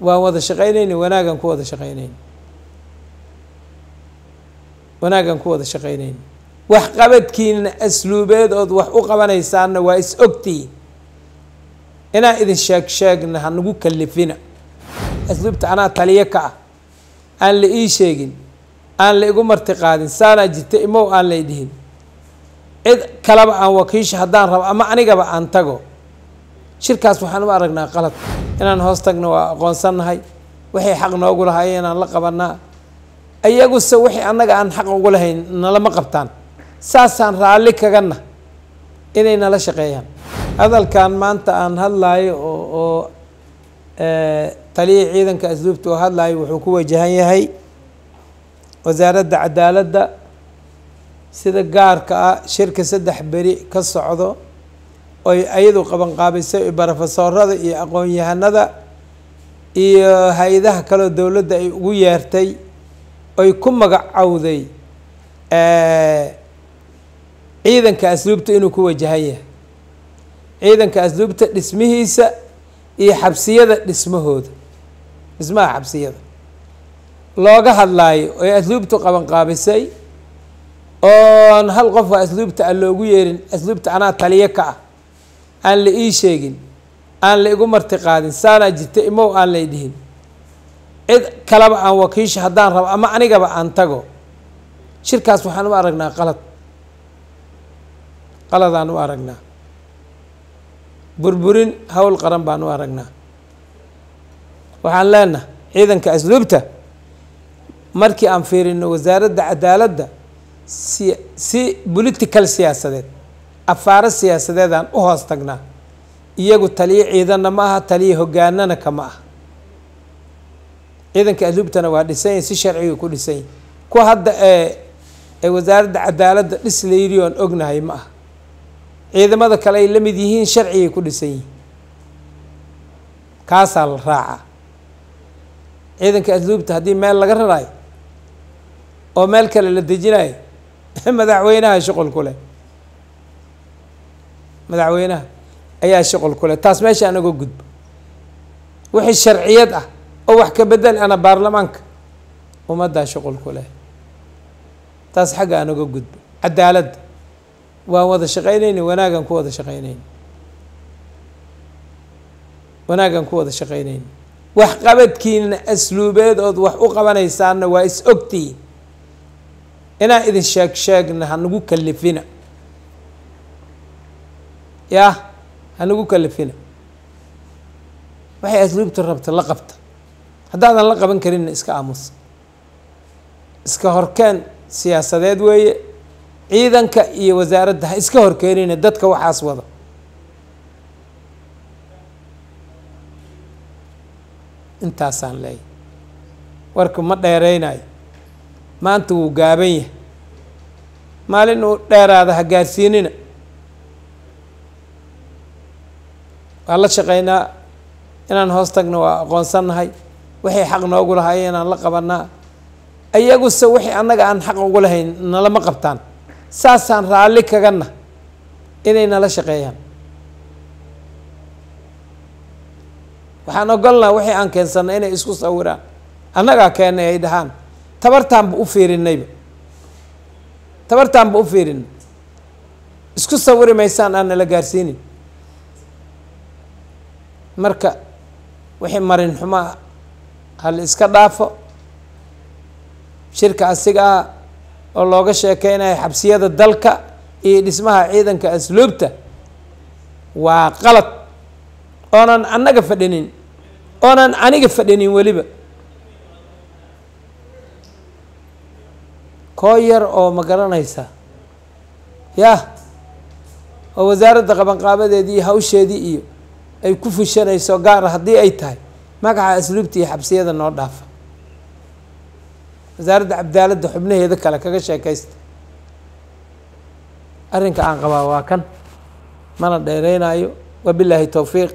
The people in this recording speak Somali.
waan wada shaqaynayna wanaagan ku wada shaqaynayn wanaagan ku wada shaqaynayn wax qabadkiina asluubeed ood wax u qabanaysaanna waa is ogtihiin inaan idin sheeg sheegna ha nagu kalifina. Asluubta anaa taliyo ka ah. Aan la ii sheegin. Aan la igu marti qaadin. Saanaa jirta imow aan lay dhihin. Cid kaleba aan wakiisha haddaan rabo ama anigaba aan tago shirkaas waxaan u aragnaa qalad. Inaan hoos tagno waa aqoonsannahay. Waxay xaq noogu lahaayeen inaan la qabanaa iyaguse wixii annaga aan xaq ugu lahayn nalama qabtaan. Saasaan raalli kagana inay nala shaqeeyaan. Hadalkan maanta aan hadlaayo oo oo taliyii ciidanka asluubta oo hadlaayo wuxuu ku wajahan yahay wasaaradda cadaaladda sida gaarka ah shirka saddex beri ka socdo oy ayadu qabanqaabisay barofesoorada iyo aqoon-yahanada iyo hay'adaha kaleo dowladda ay ugu yeertay oy ku magacowday ciidanka asluubta inuu ku wajahan yahay. Ciidanka asluubta dhismihiisa iyo xabsiyada dhismahooda. Dhismaha xabsiyada. Looga hadlaayo oy asluubtu qabanqaabisay oon hal qofka asluubta aan loogu yeerin asluubta anaa taliyo ka ah aan la ii sheegin aan la igu marti qaadin saanaa jirta imow aan lay dhihin. Cid kaleba aan wakiisha haddaan rabo ama anigaba aan tago shirkaas waxaan u aragnaa qalad. Qaladaan u aragnaa. Burburin howl qaran baan u aragnaa. Waxaan leenaha ciidanka asluubta markii aan fiirino wasaaradda cadaaladda si si political siyaasadeed afaaro siyaasadeedaan u hoos tagnaa iyagu taliyo ciidanna ma aha taliyo hogaanana kama ah ciidanka asluubtana waa dhisanya si sharciga ku dhisanya kuwa hadda ee ee wasaaradda cadaaladda dhis layiri oon ognahay ma aha. Ciidamada kale ay la mid yihiin sharcigay ku dhisan yihiin kaasaa la raacaa ciidanka asluubta haddii meel laga raraayo oo meel kale la dejinayo madaxweynaha shuqul ku leh madaxweynaha ayaa shuqul ku leh taas meesha anaga gudbo wixii sharciyad ah oo wax ka bedel ana baarlamaanka ummaddaa shuqul ku leh. Taas xagga anaga gudbo cadaaladda waan wada shaqaynayna wanaagan ku wada shaqaynayna wanaagan ku wada shaqaynayna wax qabadkiina asluubeed ood wax u qabanaysaanna waa is ogtihiin inaan idin sheeg sheegna ha nagu kalifina yah ha nagu kalifina waxay asluubta rabta la qabta haddaadan la qaban karinna iska aamusa iska horkeen siyaasadeed weeye ciidanka iyo wasaaradda ha iska horkeenina dadka waxaas wada. Intaasaan leeyahy warka ma dheereynayo maanta wuu gaaban yahay. Maalin uu dheeraada ha gaarsiinina waan la shaqeynaa inaan hoos tagno waa aqoonsannahay. Waxay xaq noogu lahaayeen inaan la qabanaa iyaguse wixii annaga aan xaq ugu lahayn nalama qabtaan. Saasaan raalli kagana inay nala shaqeeyaan. Waxaan ogolnaa wixii aan keensannay inay isku sawiraan. Annagaa keennay ay dhahaan tabartaanba u fiirinayba tabartaanba u fiirinay isku sawiri maysaan aan nala gaarsiinin marka wixii marin xumaa hal iska dhaafo shirka asiga ah oo looga sheekeynayo xabsiyada dalka iyo dhismaha ciidanka asluubta waa qalad. Oonan annaga fadhinin oonan aniga fadhinin weliba. Koo yar oo ma garanaysa? Yah oo wasaaradda qabanqaabadeedii iyo hawsheedii iyo ay ku fushanayso gaara haddii ay tahay magaca asluubta iyo xabsiyada noo dhaafa. Wasaaradda cadaaladda xubnaheeda kale kaga sheekaysta. Arrinka aan qabaa waa kan mana dheereynayo wabilaahi towfiiq